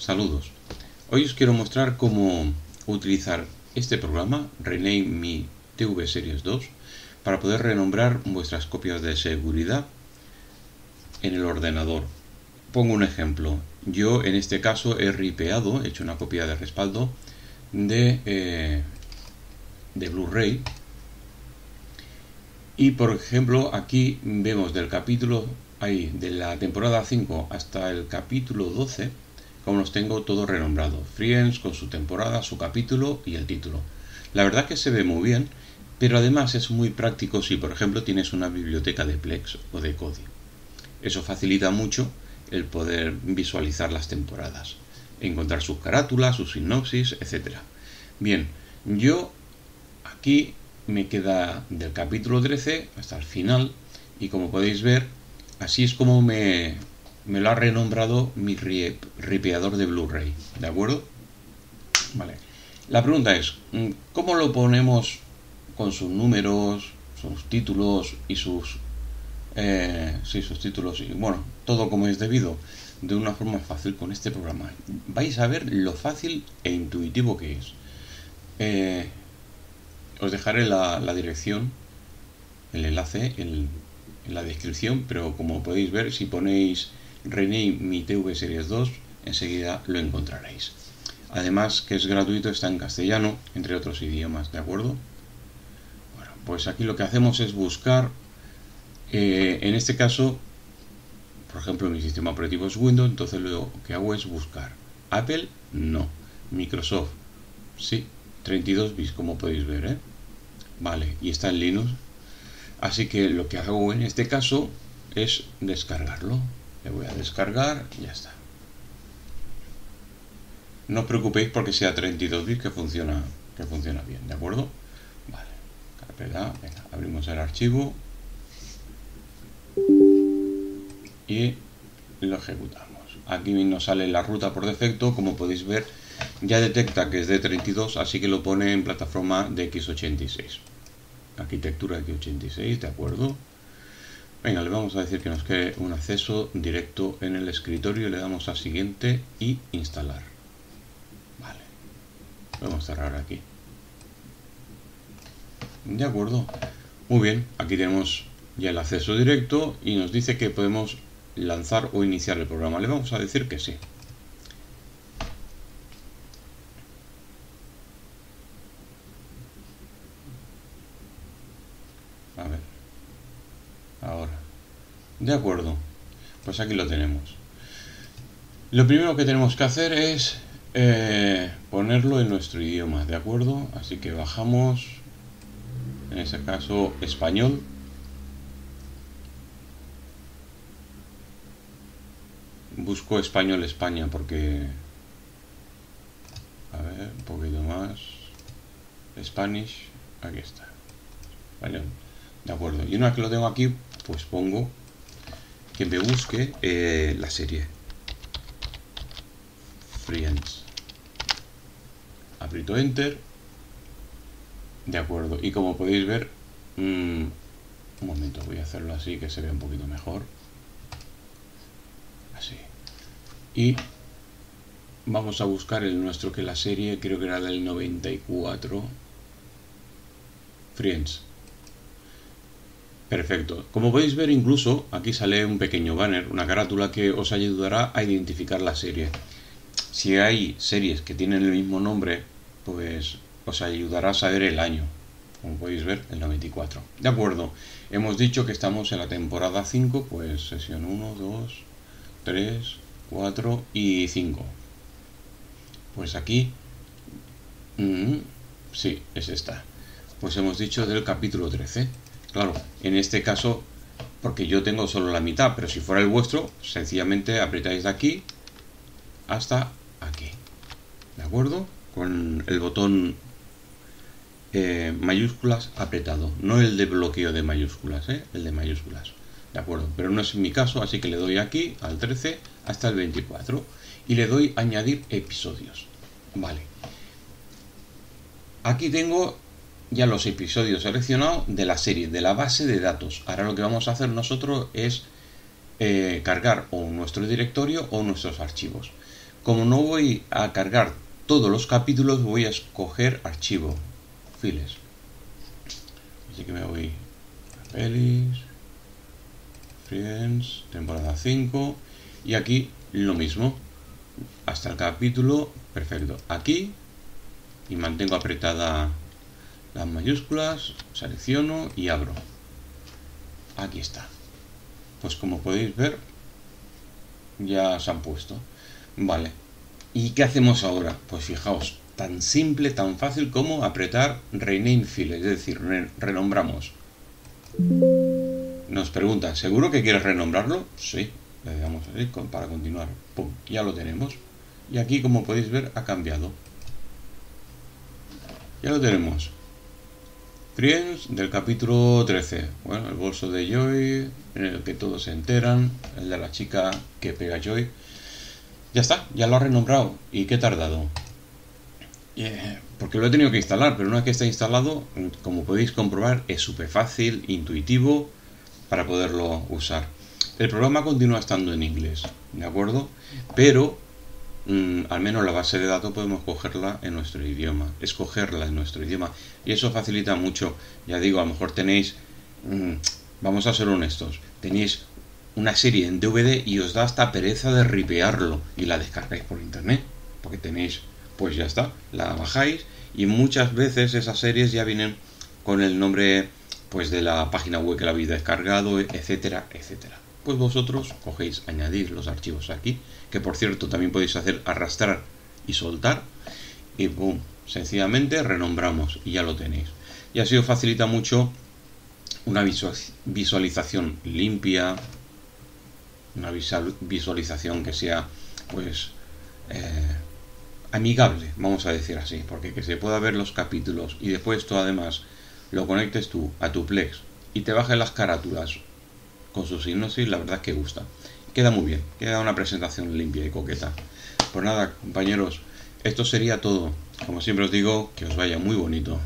Saludos. Hoy os quiero mostrar cómo utilizar este programa, Rename Me TV Series 2, para poder renombrar vuestras copias de seguridad en el ordenador. Pongo un ejemplo. Yo en este caso he ripeado, he hecho una copia de respaldo de, eh, de Blu-ray. Y por ejemplo, aquí vemos del capítulo ahí, de la temporada 5 hasta el capítulo 12, como los tengo todo renombrado. Friends con su temporada, su capítulo y el título. La verdad que se ve muy bien, pero además es muy práctico si por ejemplo tienes una biblioteca de Plex o de Kodi. Eso facilita mucho el poder visualizar las temporadas, encontrar sus carátulas, sus sinopsis, etc. Bien, yo aquí me queda del capítulo 13 hasta el final y como podéis ver, así es como me, me lo ha renombrado mi ripeador de Blu-ray, ¿de acuerdo? Vale. La pregunta es, ¿cómo lo ponemos con sus números, sus títulos y sus eh, sí, sus títulos y bueno, todo como es debido, de una forma fácil con este programa. Vais a ver lo fácil e intuitivo que es. Eh, os dejaré la, dirección, el enlace en, la descripción, pero como podéis ver, si ponéis Rename Mi TV Series 2, enseguida lo encontraréis. Además que es gratuito, está en castellano, entre otros idiomas, ¿de acuerdo? Bueno, pues aquí lo que hacemos es buscar eh, en este caso, por ejemplo, mi sistema operativo es Windows, entonces lo que hago es buscar. Apple, no. Microsoft, sí. 32 bits, como podéis ver, ¿eh? Vale, y está en Linux. Así que lo que hago en este caso es descargarlo. Le voy a descargar y ya está. No os preocupéis porque sea 32 bits que funciona, que funciona bien, ¿de acuerdo? Vale, carpeta, venga, abrimos el archivo y lo ejecutamos. Aquí nos sale la ruta por defecto, como podéis ver, ya detecta que es de 32, así que lo pone en plataforma de x86. Arquitectura x86, de acuerdo. Venga, le vamos a decir que nos quede un acceso directo en el escritorio, le damos a siguiente y instalar. Vale, vamos a cerrar aquí. De acuerdo. Muy bien, aquí tenemos ya el acceso directo y nos dice que podemos lanzar o iniciar el programa. Le vamos a decir que sí. A ver. Ahora. De acuerdo. Pues aquí lo tenemos. Lo primero que tenemos que hacer es eh, ponerlo en nuestro idioma, ¿de acuerdo? Así que bajamos, en este caso, español. busco español España porque a ver un poquito más Spanish aquí está español de acuerdo y una vez que lo tengo aquí pues pongo que me busque eh, la serie. Friends. Aprieto enter de acuerdo. Y como podéis ver mm, un momento voy a hacerlo así que se vea un poquito mejor. Y vamos a buscar el nuestro que la serie creo que era del 94 Friends perfecto como podéis ver incluso aquí sale un pequeño banner una carátula que os ayudará a identificar la serie si hay series que tienen el mismo nombre pues os ayudará a saber el año como podéis ver el 94 de acuerdo hemos dicho que estamos en la temporada 5 pues sesión 1 2 3 4 y 5. Pues aquí, mm, sí, es esta. Pues hemos dicho del capítulo 13. Claro, en este caso, porque yo tengo solo la mitad, pero si fuera el vuestro, sencillamente apretáis de aquí hasta aquí. ¿De acuerdo? Con el botón eh, mayúsculas apretado, no el de bloqueo de mayúsculas, ¿eh? el de mayúsculas. ¿De acuerdo? Pero no es mi caso, así que le doy aquí al 13 hasta el 24 y le doy añadir episodios. Vale. Aquí tengo ya los episodios seleccionados de la serie, de la base de datos. Ahora lo que vamos a hacer nosotros es eh, cargar o nuestro directorio o nuestros archivos. Como no voy a cargar todos los capítulos, voy a escoger archivo, files. Así que me voy a pelis, Friends, temporada 5, y aquí lo mismo, hasta el capítulo, perfecto. Aquí, y mantengo apretada las mayúsculas, selecciono y abro. Aquí está. Pues como podéis ver, ya se han puesto. Vale. ¿Y qué hacemos ahora? Pues fijaos, tan simple, tan fácil como apretar Rename File, es decir, renombramos. Nos pregunta, ¿seguro que quieres renombrarlo? Sí, le damos así para continuar. ¡Pum! Ya lo tenemos. Y aquí, como podéis ver, ha cambiado. Ya lo tenemos. Friends del capítulo 13. Bueno, el bolso de Joy, en el que todos se enteran, el de la chica que pega Joy. Ya está, ya lo ha renombrado. ¿Y qué he tardado? Eh, porque lo he tenido que instalar, pero una vez que está instalado, como podéis comprobar, es súper fácil, intuitivo para poderlo usar. El programa continúa estando en inglés, ¿de acuerdo? Pero Mm, al menos la base de datos podemos cogerla en nuestro idioma, escogerla en nuestro idioma. Y eso facilita mucho. Ya digo, a lo mejor tenéis, mm, vamos a ser honestos, tenéis una serie en DVD y os da hasta pereza de ripearlo y la descargáis por internet. Porque tenéis, pues ya está, la bajáis y muchas veces esas series ya vienen con el nombre pues de la página web que la habéis descargado, etcétera, etcétera pues vosotros cogéis, añadir los archivos aquí, que por cierto también podéis hacer arrastrar y soltar, y boom, sencillamente renombramos y ya lo tenéis. Y así os facilita mucho una visualización limpia, una visualización que sea pues eh, amigable, vamos a decir así, porque que se pueda ver los capítulos y después tú además lo conectes tú a tu Plex y te bajes las carátulas con su hipnosis, la verdad es que gusta. Queda muy bien, queda una presentación limpia y coqueta. Pues nada, compañeros, esto sería todo. Como siempre os digo, que os vaya muy bonito.